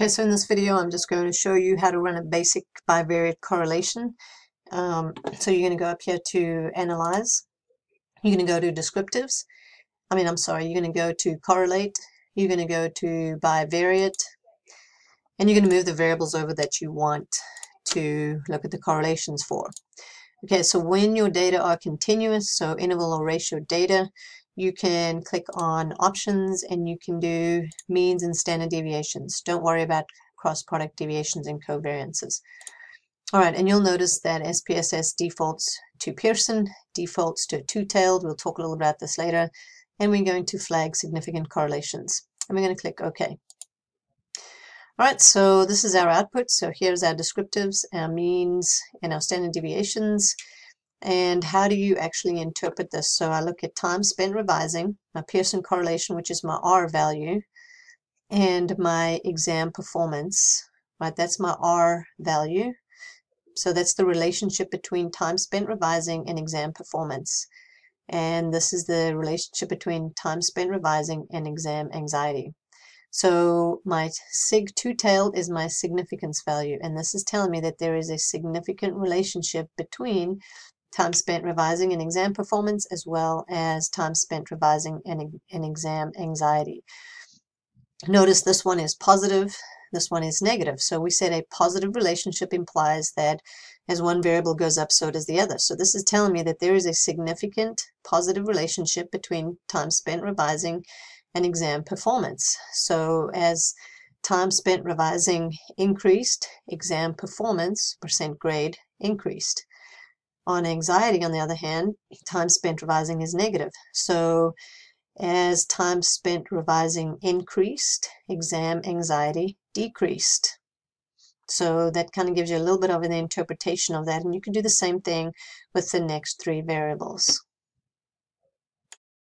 Okay, so in this video I'm just going to show you how to run a basic bivariate correlation. Um, so you're going to go up here to Analyze. You're going to go to Descriptives. I mean, I'm sorry, you're going to go to Correlate. You're going to go to Bivariate. And you're going to move the variables over that you want to look at the correlations for. Okay, so when your data are continuous, so interval or ratio data, you can click on options and you can do means and standard deviations. Don't worry about cross product deviations and covariances. All right, and you'll notice that SPSS defaults to Pearson, defaults to two-tailed. We'll talk a little about this later. And we're going to flag significant correlations. And we're going to click OK. All right, so this is our output. So here's our descriptives, our means, and our standard deviations. And how do you actually interpret this? So I look at time spent revising, my Pearson correlation, which is my R value, and my exam performance, right? That's my R value. So that's the relationship between time spent revising and exam performance. And this is the relationship between time spent revising and exam anxiety. So my sig two-tailed is my significance value, and this is telling me that there is a significant relationship between time spent revising an exam performance as well as time spent revising an, an exam anxiety. Notice this one is positive, this one is negative. So we said a positive relationship implies that as one variable goes up, so does the other. So this is telling me that there is a significant positive relationship between time spent revising and exam performance. So as time spent revising increased, exam performance, percent grade, increased. On anxiety, on the other hand, time spent revising is negative. So as time spent revising increased, exam anxiety decreased. So that kind of gives you a little bit of an interpretation of that. And you can do the same thing with the next three variables.